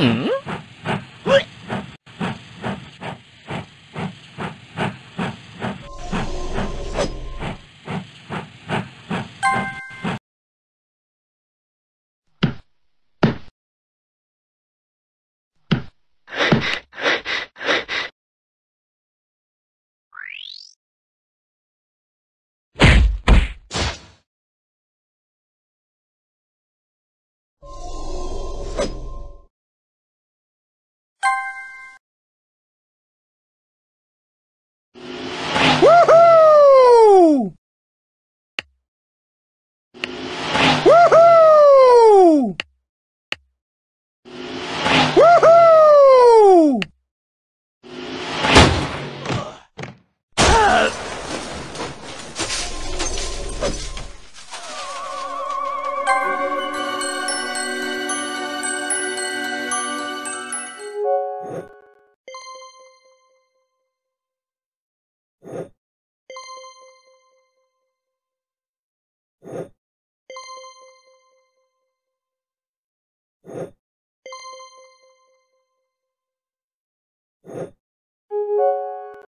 Hum?